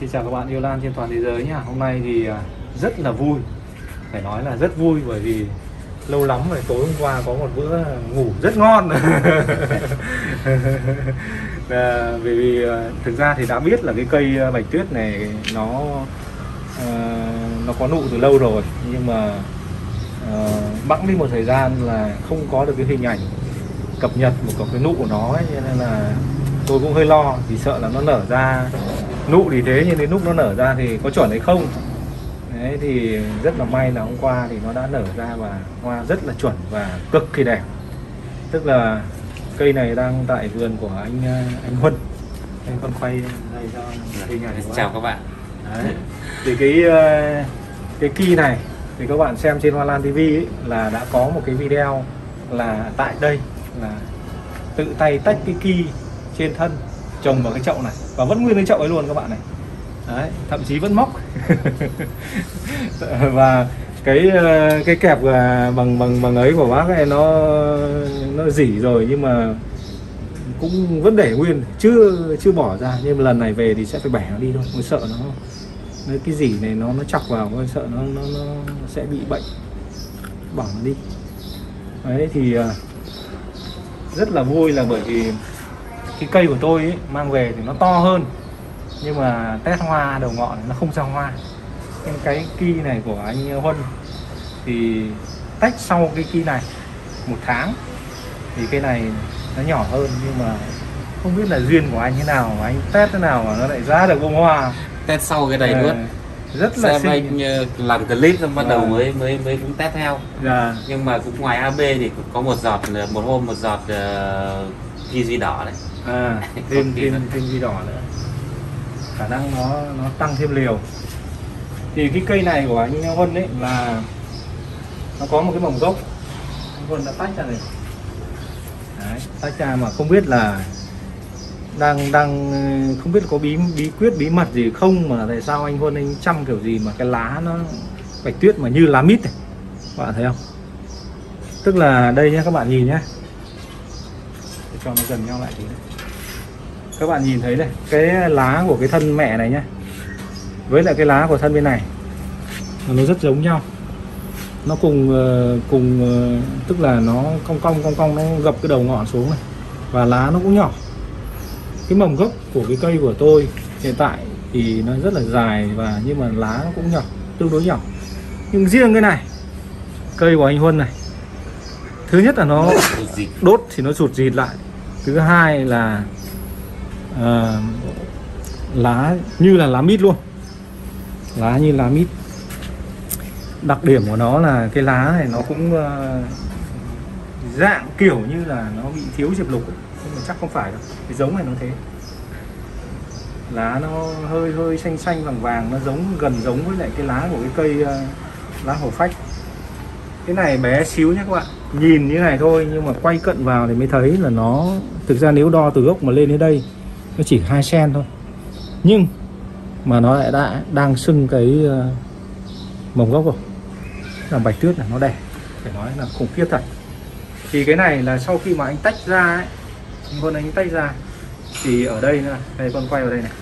Xin chào các bạn yêu lan trên toàn thế giới nhá. Hôm nay thì à, rất là vui. Phải nói là rất vui bởi vì lâu lắm rồi tối hôm qua có một bữa ngủ rất ngon. À, bởi vì à, thực ra thì đã biết là cái cây à, bạch tuyết này nó ờ, nó có nụ từ lâu rồi. Nhưng mà ờ, bẵng đi một thời gian là không có được cái hình ảnh cập nhật một cái nụ của nó ấy, cho nên là tôi cũng hơi lo vì sợ là nó nở ra. Nụ thì thế nhưng đến lúc nó nở ra thì có chuẩn hay không? Đấy thì rất là may là hôm qua thì nó đã nở ra và hoa rất là chuẩn và cực kỳ đẹp. Tức là cây này đang tại vườn của anh uh, anh Huân. Anh Huân quay đây cho hình ảnh chào các bạn. Đấy. Thì cái ờ, cái kỳ này thì các bạn xem trên Hoa Lan TV ấy, là đã có một cái video là tại đây là tự tay tách cái kỳ trên thân trồng vào cái chậu này. Và vẫn nguyên cái chậu ấy luôn các bạn này. Đấy thậm chí vẫn móc. Và cái ờ, cái kẹp ờ, bằng bằng bằng ấy của bác này nó nó dỉ rồi nhưng mà cũng vẫn để nguyên chưa chưa bỏ ra. Nhưng mà lần này về thì sẽ phải bẻ nó đi thôi tôi sợ nó. Đấy, cái dỉ này nó nó chọc vào con sợ nó nó, nó sẽ bị bệnh. Bỏ đi. Đấy thì à, rất là vui là bởi vì cái cây của tôi ấy, mang về thì nó to hơn. Nhưng mà test hoa đầu ngọn nó không ra hoa. Nhưng cái ki này của anh Huân thì tách sau cái ki này một tháng. Thì cây này nó nhỏ hơn nhưng mà không biết là duyên của anh thế nào mà anh test thế nào mà nó lại ra được bông hoa test sau cái này Ờ, luôn. rất là xem xinh. anh ờ, làm clip xong bắt đầu Vâng. mới mới mới cũng test theo. Dạ. Nhưng mà cũng ngoài AB thì cũng có một giọt là- một hôm một giọt uh, PG đỏ này. À, thêm thêm thêm gì đỏ nữa. Khả năng nó nó tăng thêm liều. Thì cái cây này của anh Huân ấy là nó có một cái mầm gốc. Anh Huân đã tách ra rồi. Đấy, tách ra mà không biết là đang đang ừ, không biết có bí bí quyết, bí mật gì không, mà tại sao anh Huân anh chăm kiểu gì mà cái lá nó bạch tuyết mà như lá mít này. Các bạn thấy không? Tức là đây nhé các bạn nhìn nhé để cho nó gần nhau lại tí. Các bạn nhìn thấy này, cái lá của cái thân mẹ này nhé với lại cái lá của thân bên này nó rất giống nhau. Nó cùng ờ, cùng ờ, tức là nó cong cong cong cong, nó gập cái đầu ngọn xuống này. Và lá nó cũng nhỏ cái mầm gốc của cái cây của tôi hiện tại thì nó rất là dài và nhưng mà lá nó cũng nhỏ tương đối nhỏ. Nhưng riêng cái này cây của anh Huân này thứ nhất là nó đốt thì nó sụt dịt lại. Thứ hai là uh, lá như là lá mít luôn lá như lá mít. Đặc điểm của nó là cái lá này nó cũng uh, dạng kiểu như là nó bị thiếu diệp lục ấy chắc không phải đâu. Cái giống này nó thế. Lá nó hơi hơi xanh xanh vàng vàng nó giống gần giống với lại cái lá của cái cây ờ, lá hổ phách. Cái này bé xíu nhé các bạn. Nhìn như này thôi nhưng mà quay cận vào thì mới thấy là nó thực ra nếu đo từ gốc mà lên đến đây nó chỉ 2 cm thôi. Nhưng mà nó lại đã đang sưng cái ờ, mầm gốc rồi. Là bạch tuyết là nó đẻ phải nói là khủng khiếp thật. Thì cái này là sau khi mà anh tách ra ấy anh Quân anh tách ra. Thì ở đây nữa đây con quay vào đây này.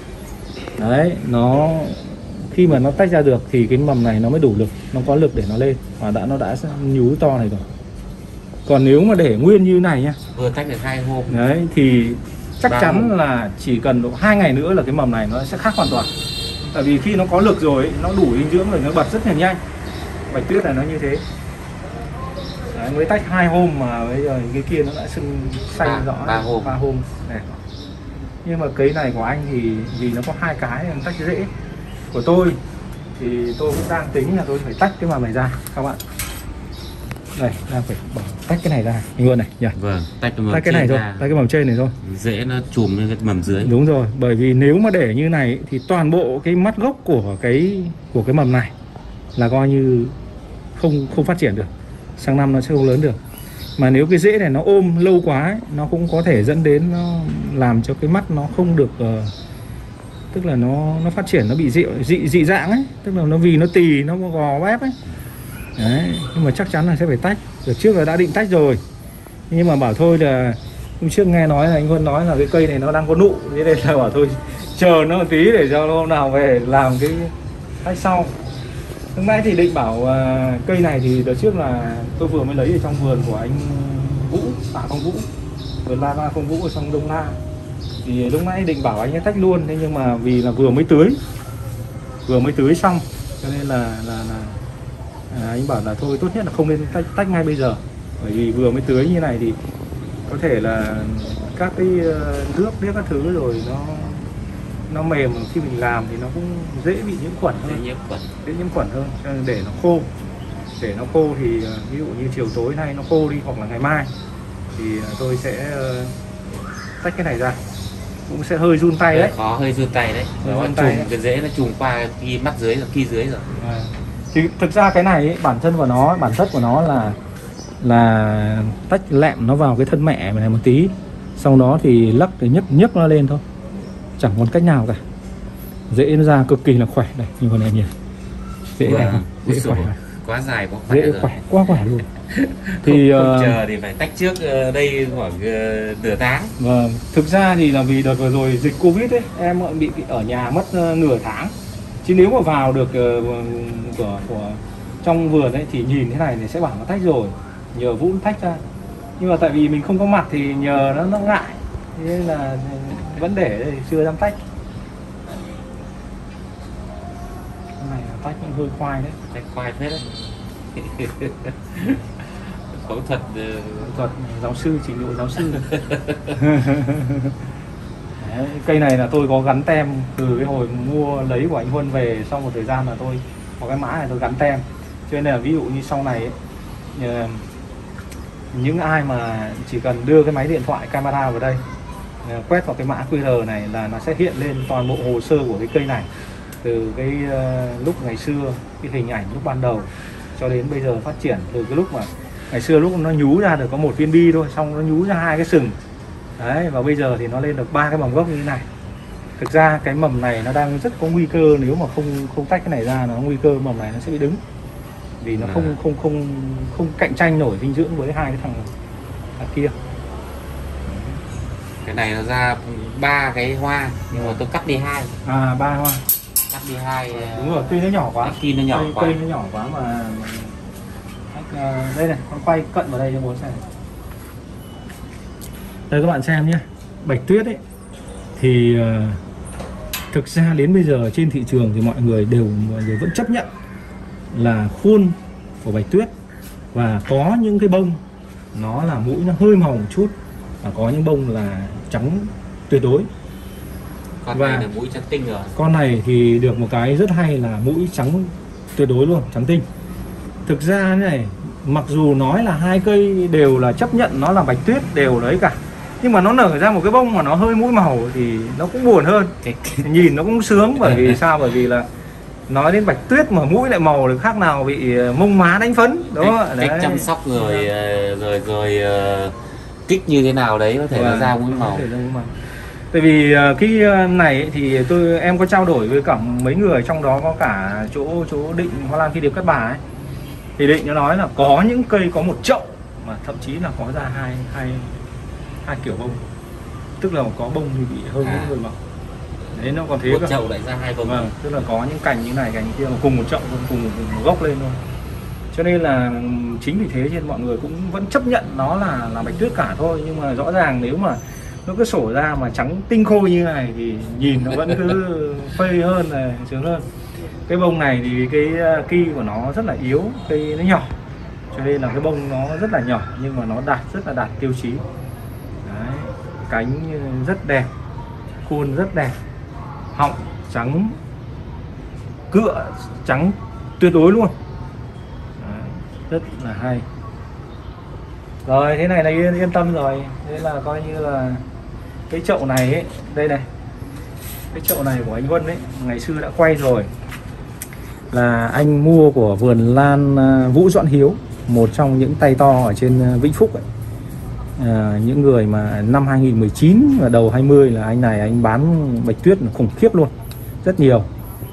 Đấy nó khi mà nó tách ra được thì cái mầm này nó mới đủ lực nó có lực để nó lên. Và đã nó đã nhú to này rồi. Còn nếu mà để nguyên như này nhá. Vừa tách được hai hôm. Đấy thì chắc Ba chắn hôm. là chỉ cần độ hai ngày nữa là cái mầm này nó sẽ khác hoàn toàn. Tại vì khi nó có lực rồi nó đủ dinh dưỡng rồi nó bật rất là nhanh. Bạch tuyết này nó như thế đấy, mới tách hai hôm mà bây giờ cái kia nó đã sưng xanh Ba- rõ. ba hôm. ba hôm. Này. Nhưng mà cấy này của anh thì vì nó có hai cái tách dễ. Của tôi thì tôi cũng đang tính là tôi phải tách cái mầm này ra các bạn. Đây đang phải bỏ tách cái này ra. Anh luôn này nhỉ? Vâng tách cái mầm tách cái này thôi ra. tách cái mầm trên này thôi. Dễ nó chùm lên cái mầm dưới. Đúng rồi bởi vì nếu mà để như này thì toàn bộ cái mắt gốc của cái của cái mầm này là coi như không không phát triển được sang năm nó sẽ không lớn được. Mà nếu cái rễ này nó ôm lâu quá ấy, nó cũng có thể dẫn đến nó làm cho cái mắt nó không được uh, tức là nó nó phát triển nó bị dị dị dị dạng ấy. Tức là nó vì nó tì nó gò ép ấy. Đấy nhưng mà chắc chắn là sẽ phải tách. Được trước là đã định tách rồi. Nhưng mà bảo thôi là hôm trước nghe nói là anh Huân nói là cái cây này nó đang có nụ. Thế nên là bảo thôi chờ nó một tí để cho hôm nào về làm cái tách sau lúc nãy thì định bảo à, cây này thì đợt trước là tôi vừa mới lấy ở trong vườn của anh Vũ à, Tạ Phong Vũ. Vườn Lava Phong Vũ ở trong Đông La thì lúc nãy định bảo anh ấy tách luôn thế nhưng mà vì là vừa mới tưới vừa mới tưới xong cho nên là là, là à, anh bảo là thôi tốt nhất là không nên tách, tách ngay bây giờ. Bởi vì vừa mới tưới như này thì có thể là các cái ờ, nước biết các thứ rồi nó nó mềm khi mình làm thì nó cũng dễ bị nhiễm khuẩn hơn. nhiễm khuẩn. Dễ nhiễm khuẩn hơn cho nên để nó khô. Để nó khô thì ờ, ví dụ như chiều tối nay nó khô đi hoặc là ngày mai thì ờ, tôi sẽ ờ, tách cái này ra. Cũng sẽ hơi run tay đấy. khó hơi run tay đấy. Hơi nó run trùng tay đấy. cái rễ nó trùng qua kia mắt dưới rồi kia dưới rồi. À. thì thực ra cái này ấy, bản thân của nó bản chất của nó là là tách lẹm nó vào cái thân mẹ này một tí. Sau đó thì lắc để nhấc nhấc nó lên thôi chẳng còn cách nào cả dễ nó ra cực kỳ là khỏe đây như con này nhìn dễ Wow. này Úi dễ khỏe quá dài quá khỏe dễ rồi khỏe quá khỏe luôn thì không, không ờ, chờ thì phải tách trước ờ, đây khoảng ờ, nửa tháng Vâng, thực ra thì là vì đợt vừa rồi dịch Covid ấy, em bị bị ở nhà mất ờ, nửa tháng. Chứ nếu mà vào được ờ, của của trong vườn ấy thì nhìn thế này thì sẽ bảo nó tách rồi, nhờ Vũ tách ra. Nhưng mà tại vì mình không có mặt thì nhờ nó nó ngại. Thế nên là vẫn để đây chưa dám tách. Cái này là tách cũng hơi khoai đấy. tách khoai phết đấy phẫu thuật ờ, Kỹ thuật giáo sư trình độ giáo sư Đấy, cây này là tôi có gắn tem từ cái hồi mua lấy của anh Huân về sau một thời gian là tôi có cái mã này tôi gắn tem cho nên là ví dụ như sau này ấy, ờ, những ai mà chỉ cần đưa cái máy điện thoại camera vào đây quét vào cái mã QR này là nó sẽ hiện lên toàn bộ hồ sơ của cái cây này từ cái ờ, lúc ngày xưa cái hình ảnh lúc ban đầu cho đến bây giờ phát triển. Từ cái lúc mà ngày xưa lúc nó nhú ra được có một viên bi thôi xong nó nhú ra hai cái sừng. Đấy và bây giờ thì nó lên được ba cái mầm gốc như thế này. Thực ra cái mầm này nó đang rất có nguy cơ nếu mà không không tách cái này ra nó nguy cơ mầm này nó sẽ bị đứng. Vì nó À. không không không không cạnh tranh nổi dinh dưỡng với hai cái thằng kia cái này nó ra ba cái hoa nhưng mà tôi cắt đi hai. À ba hoa. Cắt đi hai ờ, đúng rồi cây nó nhỏ quá. kia nó nhỏ cây, quá. cây nó nhỏ quá mà, à, đây này con quay cận vào đây cho bố xem. Đây các bạn xem nhé. Bạch tuyết ấy thì ờ, thực ra đến bây giờ trên thị trường thì mọi người đều mọi người vẫn chấp nhận là khuôn của bạch tuyết. Và có những cái bông nó là mũi nó hơi màu một chút và có những bông là trắng tuyệt đối. Con Và- này là mũi trắng tinh rồi. con này thì được một cái rất hay là mũi trắng tuyệt đối luôn trắng tinh. Thực ra thế này mặc dù nói là hai cây đều là chấp nhận nó là bạch tuyết đều đấy cả nhưng mà nó nở ra một cái bông mà nó hơi mũi màu thì nó cũng buồn hơn. Nhìn nó cũng sướng bởi vì sao? Bởi vì là nói đến bạch tuyết mà mũi lại màu thì khác nào bị ờ, mông má đánh phấn đó cách, cách chăm sóc rồi ờ, rồi rồi ờ, kích như thế nào đấy có thể nó ra mũi màu ra mũi màu. Tại vì ờ, cái ờ, này thì tôi em có trao đổi với cả mấy người trong đó có cả chỗ chỗ định Hoa Lan phi điệp cát bà ấy. Thì định nó nói là có những cây có một chậu mà thậm chí là có ra hai hai hai kiểu bông. Tức là có bông thì bị hơi À. hơi màu. Đấy nó còn thế một cơ. chậu lại ra hai bông Vâng, tức là có những cành như này cành như kia mà cùng một chậu cùng, cùng một gốc lên thôi cho nên là chính vì thế nên mọi người cũng vẫn chấp nhận nó là là bạch tuyết cả thôi. Nhưng mà rõ ràng nếu mà nó cứ sổ ra mà trắng tinh khôi như này thì nhìn nó vẫn cứ phê hơn là sướng hơn. Cái bông này thì cái ờ, ki của nó rất là yếu cây nó nhỏ. Cho nên là cái bông nó rất là nhỏ nhưng mà nó đạt rất là đạt tiêu chí. Đấy, cánh rất đẹp khuôn rất đẹp họng trắng cựa trắng tuyệt đối luôn rất là hay. Rồi thế này là yên, yên tâm rồi. Thế là coi như là cái chậu này ấy, đây này. Cái chậu này của anh Huân ấy ngày xưa đã quay rồi. Là anh mua của vườn lan à, Vũ Doãn Hiếu một trong những tay to ở trên à, Vĩnh Phúc ấy. À, những người mà năm 2019 và đầu 20 là anh này anh bán bạch tuyết khủng khiếp luôn rất nhiều.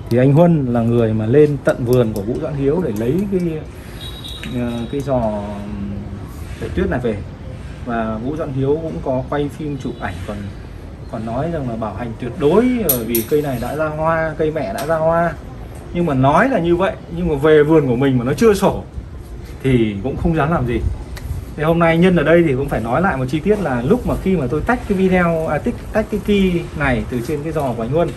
Thì anh Huân là người mà lên tận vườn của Vũ Doãn Hiếu để lấy cái Ờ, cái giò tuyết này về. Và Vũ Doãn Hiếu cũng có quay phim chụp ảnh còn còn nói rằng là bảo hành tuyệt đối ờ, vì cây này đã ra hoa cây mẹ đã ra hoa. Nhưng mà nói là như vậy nhưng mà về vườn của mình mà nó chưa sổ thì cũng không dám làm gì. Thì hôm nay nhân ở đây thì cũng phải nói lại một chi tiết là lúc mà khi mà tôi tách cái video à, tích tách cái key này từ trên cái giò của anh Huân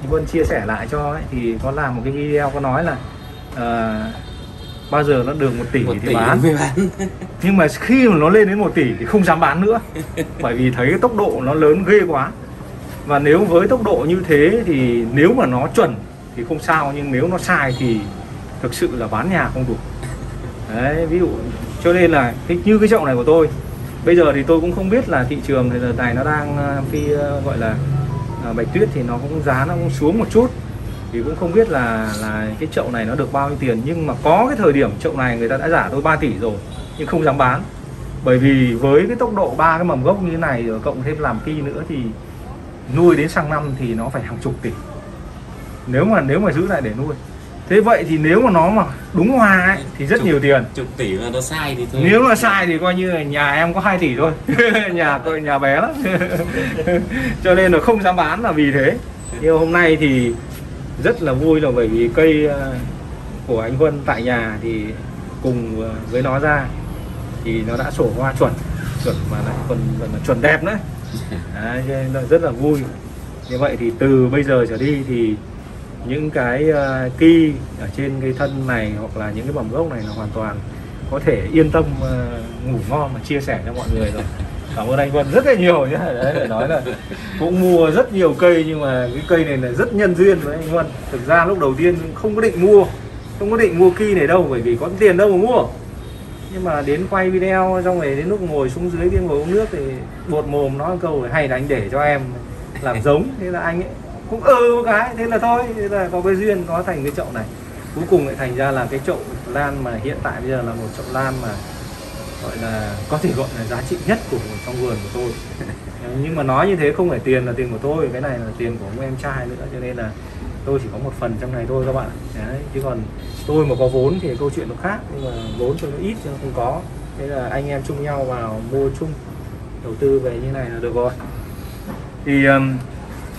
anh Huân chia sẻ lại cho ấy, thì có làm một cái video có nói là uh, bao giờ nó được một tỷ một thì tỷ bán. mới bán. Nhưng mà khi mà nó lên đến 1 tỷ thì không dám bán nữa. Bởi vì thấy cái tốc độ nó lớn ghê quá. Và nếu với tốc độ như thế thì nếu mà nó chuẩn thì không sao nhưng nếu nó sai thì thực sự là bán nhà không đủ đấy ví dụ cho nên là cái như cái chậu này của tôi bây giờ thì tôi cũng không biết là thị trường thì giờ này nó đang ờ, phi ờ, gọi là ờ, bạch tuyết thì nó cũng giá nó cũng xuống một chút thì cũng không biết là là cái chậu này nó được bao nhiêu tiền. Nhưng mà có cái thời điểm chậu này người ta đã giả tôi 3 tỷ rồi nhưng không dám bán. Bởi vì với cái tốc độ ba cái mầm gốc như thế này rồi cộng thêm làm ki nữa thì nuôi đến sang năm thì nó phải hàng chục tỷ. Nếu mà nếu mà giữ lại để nuôi. Thế vậy thì nếu mà nó mà đúng hoa ấy, thì rất Chục- nhiều tiền. chục tỷ mà nó sai thì thôi. Nếu mà sai thì coi như là nhà em có 2 tỷ thôi. Nhà coi nhà bé lắm. Cho nên là không dám bán là vì thế. Nhưng hôm nay thì rất là vui là bởi vì cây ờ, của anh Huân tại nhà thì cùng ờ, với nó ra thì nó đã sổ hoa chuẩn chuẩn mà lại còn còn là chuẩn đẹp nữa. Đấy, là rất là vui. Như vậy thì từ bây giờ trở đi thì những cái uh, ki ở trên cái thân này hoặc là những cái mầm gốc này là hoàn toàn có thể yên tâm ngủ ngon và chia sẻ cho mọi người rồi cảm ơn anh Vân rất là nhiều nhé đấy phải nói là cũng mua rất nhiều cây nhưng mà cái cây này là rất nhân duyên với anh Vân. Thực ra lúc đầu tiên không có định mua không có định mua ki này đâu bởi vì có tiền đâu mà mua. Nhưng mà đến quay video xong rồi đến lúc ngồi xuống dưới kia ngồi uống nước thì bột mồm nói câu hay là anh để cho em làm giống. Thế là anh ấy cũng ừ một cái. Thế là thôi thế là có cái duyên có thành cái chậu này. Cuối cùng lại thành ra là cái chậu lan mà hiện tại bây giờ là một chậu lan mà gọi là có thể gọi là giá trị nhất của trong vườn của tôi. Nhưng mà nói như thế không phải tiền là tiền của tôi cái này là tiền của ông em trai nữa cho nên là tôi chỉ có một phần trong này thôi các bạn đấy chứ còn tôi mà có vốn thì câu chuyện nó khác nhưng mà vốn tôi nó ít chứ không có. Thế là anh em chung nhau vào mua chung đầu tư về như này là được rồi. Thì um,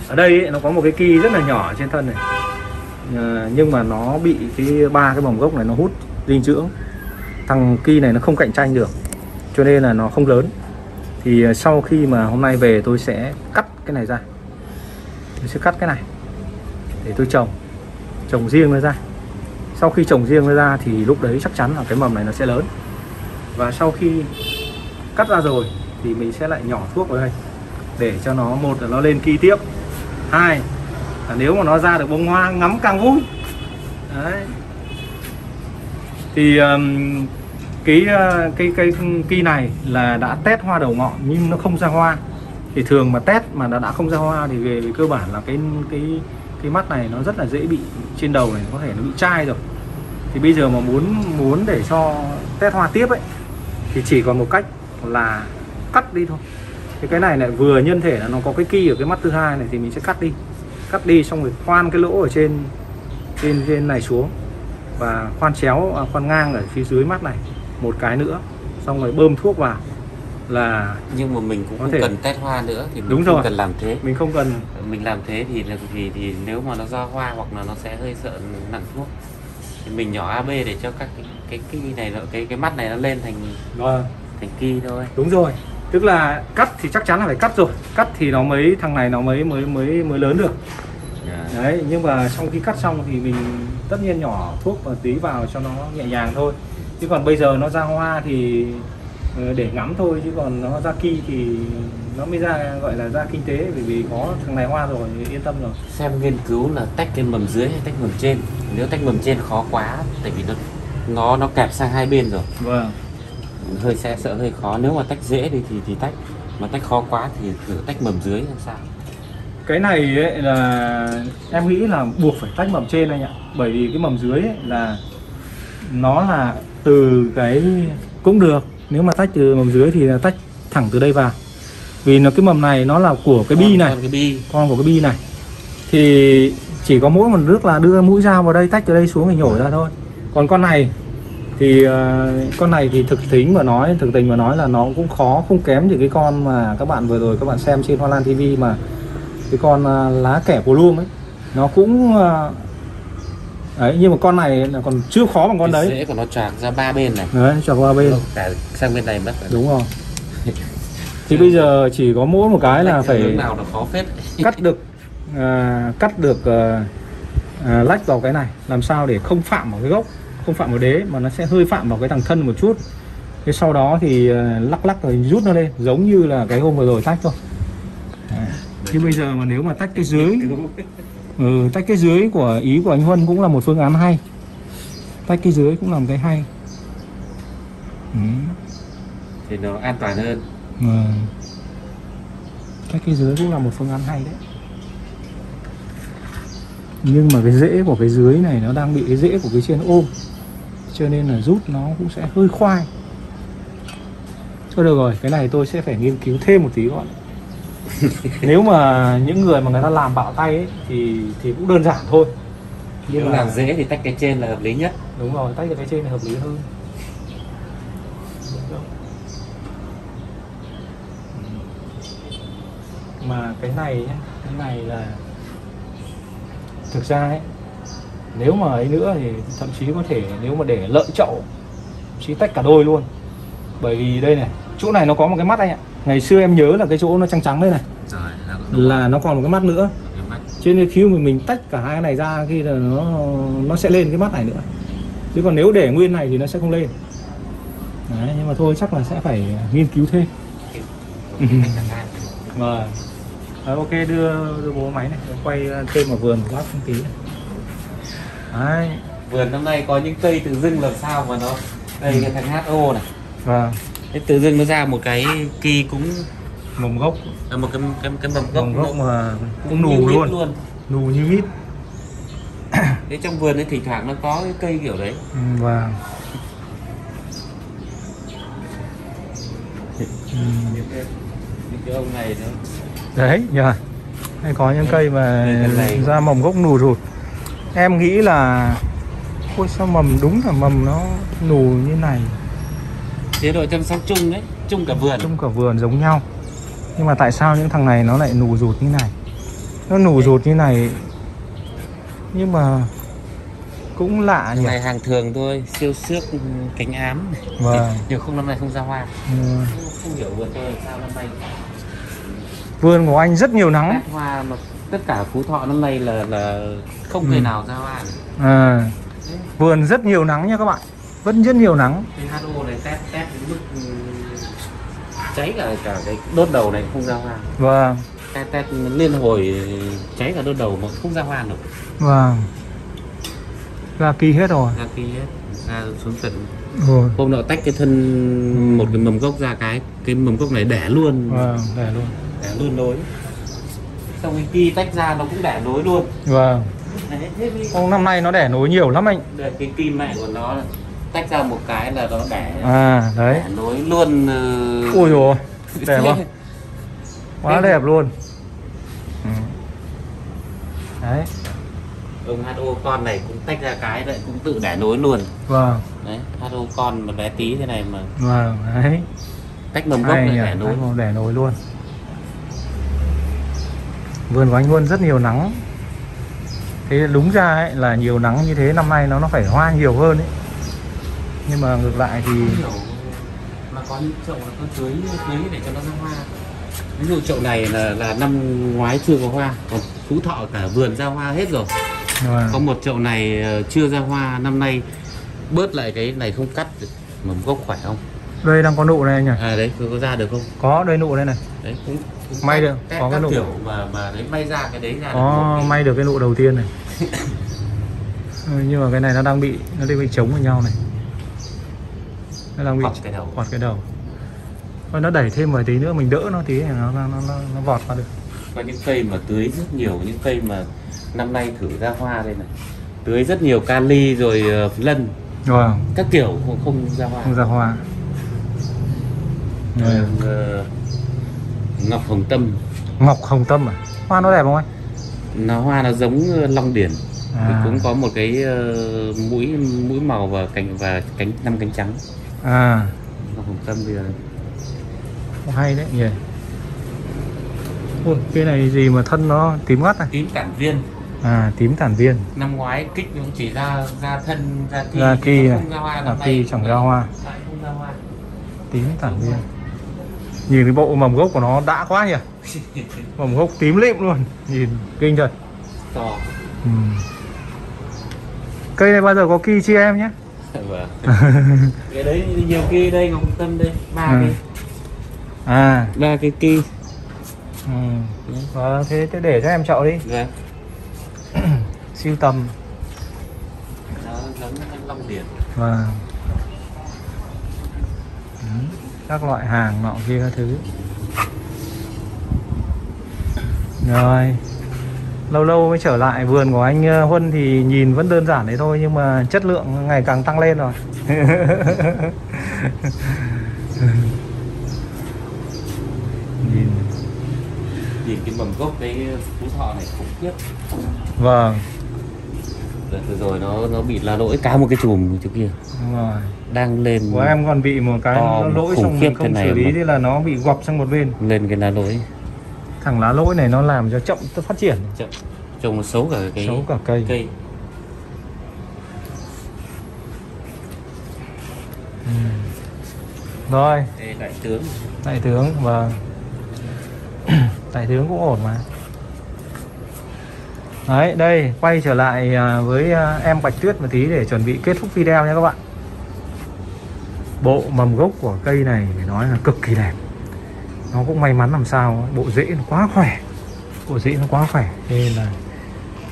ở đây ấy, nó có một cái kỳ rất là nhỏ trên thân này. Ờ, nhưng mà nó bị cái ba cái mầm gốc này nó hút dinh dưỡng thằng ki này nó không cạnh tranh được cho nên là nó không lớn. Thì à, sau khi mà hôm nay về tôi sẽ cắt cái này ra. Tôi sẽ cắt cái này để tôi trồng trồng riêng nó ra. Sau khi trồng riêng nó ra thì lúc đấy chắc chắn là cái mầm này nó sẽ lớn. Và sau khi cắt ra rồi thì mình sẽ lại nhỏ thuốc vào đây để cho nó một là nó lên kỳ tiếp hai là nếu mà nó ra được bông hoa ngắm càng vui. Đấy. Thì um, Ờ, cái cái cái cây này là đã test hoa đầu ngọn nhưng nó không ra hoa. Thì thường mà test mà nó đã không ra hoa thì về, về cơ bản là cái cái cái mắt này nó rất là dễ bị trên đầu này có thể nó bị chai rồi. Thì bây giờ mà muốn muốn để cho test hoa tiếp ấy thì chỉ còn một cách là cắt đi thôi. Thì cái này lại vừa nhân thể là nó có cái kỳ ở cái mắt thứ hai này thì mình sẽ cắt đi. Cắt đi xong rồi khoan cái lỗ ở trên trên trên này xuống và khoan chéo à, khoan ngang ở phía dưới mắt này một cái nữa xong rồi bơm thuốc vào là nhưng mà mình cũng không thể. cần test hoa nữa thì mình Đúng không rồi. cần làm thế. Mình không cần. Mình làm thế thì thì thì nếu mà nó ra hoa hoặc là nó sẽ hơi sợ nặng thuốc thì mình nhỏ AB để cho các cái cái ki này nó cái cái mắt này nó lên thành vâng. thành ki thôi. Đúng rồi. Tức là cắt thì chắc chắn là phải cắt rồi. Cắt thì nó mới thằng này nó mới mới mới mới lớn được. Dạ. đấy nhưng mà sau khi cắt xong thì mình tất nhiên nhỏ thuốc và tí vào cho nó nhẹ nhàng thôi chứ còn bây giờ nó ra hoa thì ờ, để ngắm thôi chứ còn nó ra ki thì nó mới ra gọi là ra kinh tế bởi vì có thằng này hoa rồi thì yên tâm rồi. Xem nghiên cứu là tách cái mầm dưới hay tách mầm trên. Nếu tách mầm trên khó quá tại vì nó nó nó kẹp sang hai bên rồi. Vâng. Hơi sẽ sợ hơi khó. Nếu mà tách dễ đi thì thì tách. Mà tách khó quá thì thử tách mầm dưới làm sao. Cái này ấy là em nghĩ là buộc phải tách mầm trên anh ạ. Bởi vì cái mầm dưới ấy là nó là từ cái cũng được nếu mà tách từ mầm dưới thì là tách thẳng từ đây vào. Vì nó cái mầm này nó là của cái bi này. con cái bi. Con của cái bi này. Thì chỉ có mỗi một nước là đưa mũi dao vào đây tách từ đây xuống thì nhổ ra thôi. Còn con này thì ờ, con này thì thực tính mà nói thực tình mà nói là nó cũng khó không kém gì cái con mà các bạn vừa rồi các bạn xem trên Hoa Lan TV mà cái con ờ, lá kẻ của luông ấy. Nó cũng ờ, đấy nhưng mà con này là còn chưa khó bằng con Cái đấy. rễ của nó trạc ra ba bên này. Đấy cho qua bên. Cả sang bên này mất rồi. đúng rồi. Thì bây giờ chỉ có mỗi một cái là Lách phải hướng nào nó khó phết. cắt được à, cắt được à, à, lách vào cái này. Làm sao để không phạm vào cái gốc không phạm vào đế mà nó sẽ hơi phạm vào cái thằng thân một chút. Thế sau đó thì à, lắc lắc rồi rút nó lên giống như là cái hôm vừa rồi tách thôi. Đấy. chứ bây giờ mà nếu mà tách cái dưới ừ, tách cái dưới của ý của anh Huân cũng là một phương án hay. Tách cái dưới cũng là một cái hay. Ừ. thì nó an toàn hơn. Mà cách cái dưới cũng là một phương án hay đấy. Nhưng mà cái rễ của cái dưới này nó đang bị cái rễ của cái trên ôm. Cho nên là rút nó cũng sẽ hơi khoai. Thôi được rồi cái này tôi sẽ phải nghiên cứu thêm một tí gọi nếu mà những người mà người ta làm bạo tay ấy, thì thì cũng đơn giản thôi. Nếu nhưng mà làm dễ thì tách cái trên là hợp lý nhất. Đúng rồi tách cái trên này hợp lý hơn. Mà cái này nhá cái này là thực ra ấy nếu mà ấy nữa thì thậm chí có thể nếu mà để lợi chậu chí tách cả đôi luôn. Bởi vì đây này chỗ này nó có một cái mắt anh ạ ngày xưa em nhớ là cái chỗ nó trắng trắng đây này rồi là nó còn một cái mắt nữa cái mắt cho nên khi mà mình tách cả hai cái này ra khi là nó nó sẽ lên cái mắt này nữa chứ còn nếu để nguyên này thì nó sẽ không lên Đấy, nhưng mà thôi chắc là sẽ phải nghiên cứu thêm. Vâng. Đấy, ok đưa đưa bố máy này quay thêm vào vườn của bác một tí. Đấy. vườn năm nay có những cây tự dưng làm sao mà nó đây cái thằng HO này Vâng. Thế tự dưng nó ra một cái kỳ cũng Mầm gốc, là một cái cái cái mầm gốc mầm gốc mà cũng nù luôn, luôn nù như mít. thế trong vườn ấy thỉnh thoảng nó có cái cây kiểu đấy Ừ, Vâng. Ừ. những cái, những cái ông này nó Đấy nhờ. Hay có những cây mà này. ra mầm gốc nù rụt. Em nghĩ là Ôi sao mầm đúng là mầm nó nù như này chế độ chăm sóc chung đấy chung cả vườn. Trong cả vườn giống nhau. Nhưng mà tại sao những thằng này nó lại nù rụt như này? Nó nù rụt như này Nhưng mà Cũng lạ nhỉ? này hàng thường thôi siêu xước cánh ám Vâng. Nhiều không năm nay không ra hoa. Ừ. không hiểu vườn tôi sao năm nay. Vườn của anh rất nhiều nắng. Cắt hoa mà tất cả phú thọ năm nay là là không Ừ. cây nào ra hoa à, Vườn rất nhiều nắng nha các bạn Vẫn rất nhiều nắng. Cái HO này test test đến mức ừ, cháy cả cả cái đốt đầu này không ra hoa. Vâng. Test test liên hồi cháy cả đốt đầu mà không ra hoa được. Vâng. Ra kỳ hết rồi. Ra kia hết. Ra xuống tận. Rồi. Hôm nọ tách cái thân một cái mầm gốc ra cái cái mầm gốc này đẻ luôn. Vâng để luôn. Đẻ luôn nối. Xong cái kia tách ra nó cũng đẻ nối luôn. Vâng. Đấy, thế Ông năm nay nó đẻ nối nhiều lắm anh. Đây, cái kim này của nó là tách ra một cái là nó đẻ À đấy. đẻ nối luôn uh... Ôi rồi Đẹp không? Quá đẹp luôn. Ừ. Đấy. Ông HO con này cũng tách ra cái đấy cũng tự đẻ nối luôn. Vâng. Đấy HO con mà bé tí thế này mà Vâng đấy. tách mầm gốc nhỉ đẻ nối. đẻ nối luôn. Vườn của anh luôn rất nhiều nắng. Thế đúng ra ấy, là nhiều nắng như thế năm nay nó nó phải hoa nhiều hơn ấy Nhưng mà ngược lại thì mà có những chậu nó có tưới tưới để cho nó ra hoa. Ví dụ chậu này là là năm ngoái chưa có hoa. Còn phú thọ cả vườn ra hoa hết rồi. Vâng. có một chậu này ờ, chưa ra hoa. Năm nay bớt lại cái này không cắt được mầm gốc khỏe không? Đây đang có nụ này anh nhỉ? À đấy có, có ra được không? Có đây nụ đây này. Đấy cũng, cũng May được, có cái nụ. kiểu mà mà đấy may ra cái đấy ra được Có cái- may được cái nụ đầu tiên này. Nhưng mà cái này nó đang bị Nó đang bị chống vào nhau này Nó đang bị Quặp cái đầu. quạt cái đầu. Thôi nó đẩy thêm vài tí nữa mình đỡ nó tí thì nó, nó, nó, nó, vọt qua được. Có những cây mà tưới rất nhiều những cây mà năm nay thử ra hoa đây này. Tưới rất nhiều kali rồi ờ, lân. Vâng. Các kiểu không, không ra hoa. Không ra hoa. Rồi, ừ. ờ, ngọc hồng tâm. Ngọc hồng tâm à? Hoa nó đẹp không anh? nó hoa nó giống ờ, long điển. À. cũng có một cái ờ, mũi mũi màu và cánh và cánh năm cánh trắng à. Hồng tâm bây giờ. Hay đấy nhỉ. Ui, cái này gì mà thân nó tím ngắt này tím cản viên. À tím tản viên. Năm ngoái kích cũng chỉ ra ra thân ra kỳ Ra kỳ nó này. không ra hoa Ra năm kỳ nay chẳng ra hoa. lại không ra hoa. Tím tản viên. Nhìn cái bộ mầm gốc của nó đã quá nhỉ? Mầm gốc tím lịm luôn. Nhìn kinh thật. To. Ừ. cây này bao giờ có kỳ chi em nhé cái đấy nhiều kỳ đây ngọc tâm đây ba Ừ. cái. À. Ba cái kỳ ừ. Ờ, thế, thế để cho em chậu đi. Vâng siêu tầm. Nó giống thanh long điển và Ừ, các loại hàng nọ kia các thứ. Rồi lâu lâu mới trở lại. Vườn của anh ờ, Huân thì nhìn vẫn đơn giản đấy thôi nhưng mà chất lượng ngày càng tăng lên rồi. Nhìn. Nhìn cái mầm gốc cái phú thọ này khủng khiếp. Vâng. Đợt vừa rồi nó nó bị la lỗi cả một cái chùm chỗ kia. Đúng rồi. Đang lên của em còn bị một cái To, lỗi khủng xong khiếp mình không thế này xử lý mà. thế là nó bị gọp sang một bên. Lên cái lá lỗi thằng lá lỗi này nó làm cho chậm phát triển. Chậm. Trông nó xấu cả cái xấu cả cây. cây. Ừ. rồi. Đại tướng. Đại tướng và đại tướng cũng ổn mà. Đấy đây quay trở lại à, với à, em bạch tuyết một tí để chuẩn bị kết thúc video nha các bạn. Bộ mầm gốc của cây này phải nói là cực kỳ đẹp nó cũng may mắn làm sao bộ rễ nó quá khỏe. Bộ rễ nó quá khỏe nên là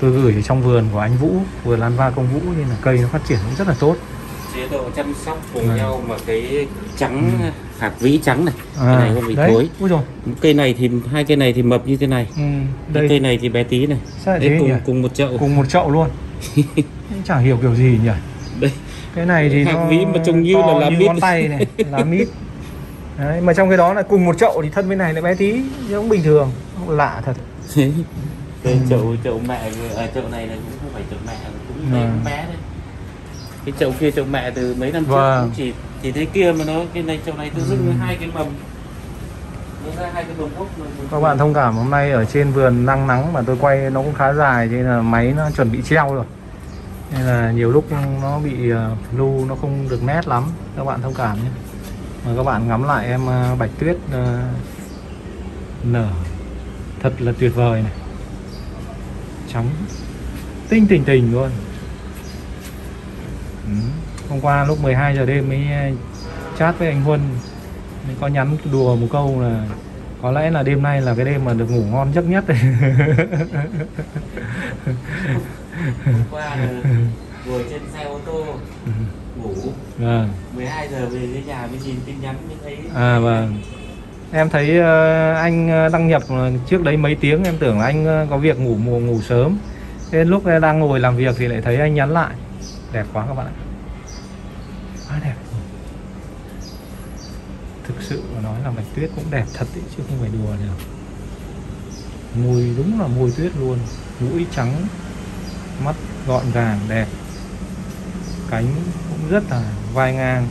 tôi gửi ở trong vườn của anh Vũ vườn Lan Va Công Vũ nên là cây nó phát triển cũng rất là tốt. Chế độ chăm sóc cùng Ừ. nhau mà cái trắng hạt vĩ trắng này à, cái này không bị đấy thối. Úi dồi. cây này thì hai cây này thì mập như thế này. Ừ, đây. cây này thì bé tí này. Sao đấy cùng nhỉ? cùng một chậu. Cùng một chậu luôn. Chẳng hiểu kiểu gì nhỉ? Đây. Cái này thì Hạt nó vĩ mà trông như là lá mít. tay này lá mít đấy mà trong cái đó là cùng một chậu thì thân bên này lại bé tí giống bình thường lạ thật cái Ừ. chậu chậu mẹ ở chậu này là cũng không phải chậu mẹ cũng Ừ. cũng bé đấy cái chậu kia chậu mẹ từ mấy năm trước Vâng. cũng chỉ chỉ thế kia mà nó cái này chậu này tự dưng Ừ. hai cái mầm nó ra hai cái mầm gốc mà- các bạn thông cảm hôm nay ở trên vườn nắng nắng mà tôi quay nó cũng khá dài nên là máy nó chuẩn bị treo rồi nên là nhiều lúc nó bị ờ, lưu nó không được nét lắm các bạn thông cảm nhé mà các bạn ngắm lại em ờ, bạch tuyết ờ, nở. Thật là tuyệt vời này. Trắng. Tinh tình tình luôn. Ừ. hôm qua lúc 12 giờ đêm mới ờ, chat với anh Huân. Mới có nhắn đùa một câu là có lẽ là đêm nay là cái đêm mà được ngủ ngon giấc nhất. Hôm qua là ngồi trên xe ô tô ngủ. Vâng. 12 giờ về đến nhà mới nhìn tin nhắn mới thấy à vâng. Em thấy ờ, anh ờ, đăng nhập ờ, trước đấy mấy tiếng em tưởng là anh có việc ngủ ngủ, ngủ sớm. Đến lúc đang ngồi làm việc thì lại thấy anh nhắn lại. Đẹp quá các bạn ạ. Quá đẹp. Thực sự mà nói là bạch tuyết cũng đẹp thật đấy chứ không phải đùa được. Mùi đúng là mùi tuyết luôn. Mũi trắng mắt gọn gàng đẹp cánh cũng rất là vai ngang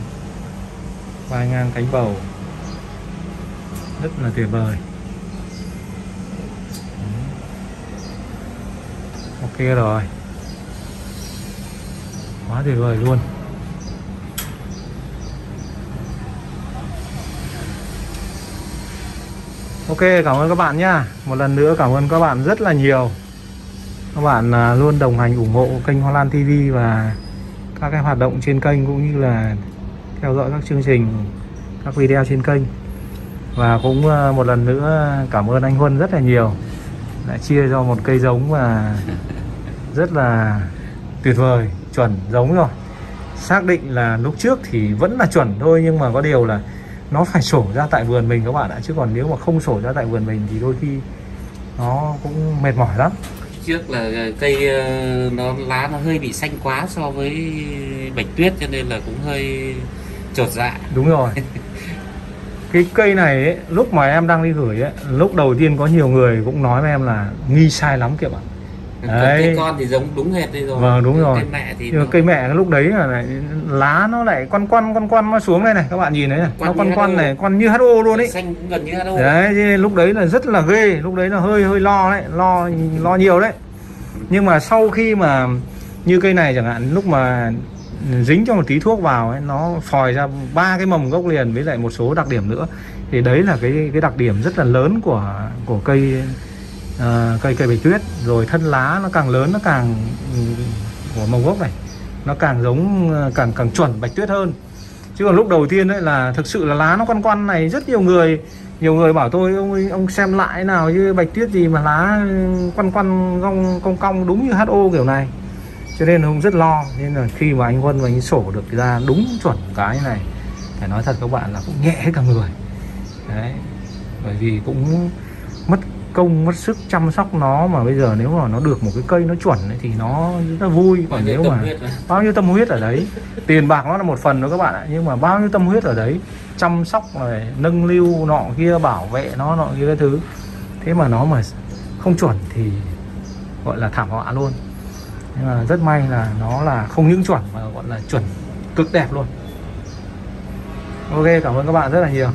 vai ngang cánh bầu. Rất là tuyệt vời. Ok rồi. Quá tuyệt vời luôn. Ok, cảm ơn các bạn nhá. Một lần nữa cảm ơn các bạn rất là nhiều. Các bạn à, luôn đồng hành ủng hộ kênh Hoa Lan TV và các cái hoạt động trên kênh cũng như là theo dõi các chương trình các video trên kênh. Và cũng à, một lần nữa cảm ơn anh Huân rất là nhiều đã chia cho một cây giống mà rất là tuyệt vời chuẩn giống rồi. Xác định là lúc trước thì vẫn là chuẩn thôi nhưng mà có điều là nó phải sổ ra tại vườn mình các bạn ạ. Chứ còn nếu mà không sổ ra tại vườn mình thì đôi khi nó cũng mệt mỏi lắm trước là cây ờ, nó lá nó hơi bị xanh quá so với bạch tuyết cho nên là cũng hơi chột dạ. Đúng rồi. Cái cây này ấy, lúc mà em đang đi gửi ấy, lúc đầu tiên có nhiều người cũng nói với em là nghi sai lắm kìa bạn Đấy. cây con thì giống đúng hệt đây rồi. Vâng, đúng rồi. cây mẹ thì nó- cây mẹ lúc đấy là lại, lá nó lại quăn quăn quăn quăn nó xuống đây này các bạn nhìn thấy này. Quăn nó quăn quăn này quăn như HO luôn ấy xanh cũng gần như HO đấy. Lúc đấy là rất là ghê lúc đấy là hơi hơi lo đấy lo lo nhiều đấy. Nhưng mà sau khi mà như cây này chẳng hạn lúc mà dính cho một tí thuốc vào ấy nó phòi ra ba cái mầm gốc liền với lại một số đặc điểm nữa thì đấy là cái cái đặc điểm rất là lớn của của cây Ờ, cây cây bạch tuyết, rồi thân lá nó càng lớn, nó càng ừ, của mầm gốc này, nó càng giống ờ, càng càng chuẩn bạch tuyết hơn. Chứ còn lúc đầu tiên đấy là thực sự là lá nó quan quan này rất nhiều người nhiều người bảo tôi, ông ông xem lại nào như bạch tuyết gì mà lá ừ, quan quan cong cong cong đúng như HO kiểu này. Cho nên ông rất lo, nên là khi mà anh quân và anh sổ được ra đúng chuẩn cái này, phải nói thật các bạn là cũng nhẹ hết cả người. Đấy, bởi vì cũng mất công mất sức chăm sóc nó mà bây giờ nếu mà nó được một cái cây nó chuẩn ấy, thì nó rất là vui. Còn nếu mà bao nhiêu tâm huyết ở đấy? Tiền bạc nó là một phần đó các bạn ạ nhưng mà bao nhiêu tâm huyết ở đấy? Chăm sóc này nâng niu nọ kia bảo vệ nó nọ kia cái thứ. Thế mà nó mà không chuẩn thì gọi là thảm họa luôn. Nhưng mà rất may là nó là không những chuẩn mà gọi là chuẩn cực đẹp luôn. Ok cảm ơn các bạn rất là nhiều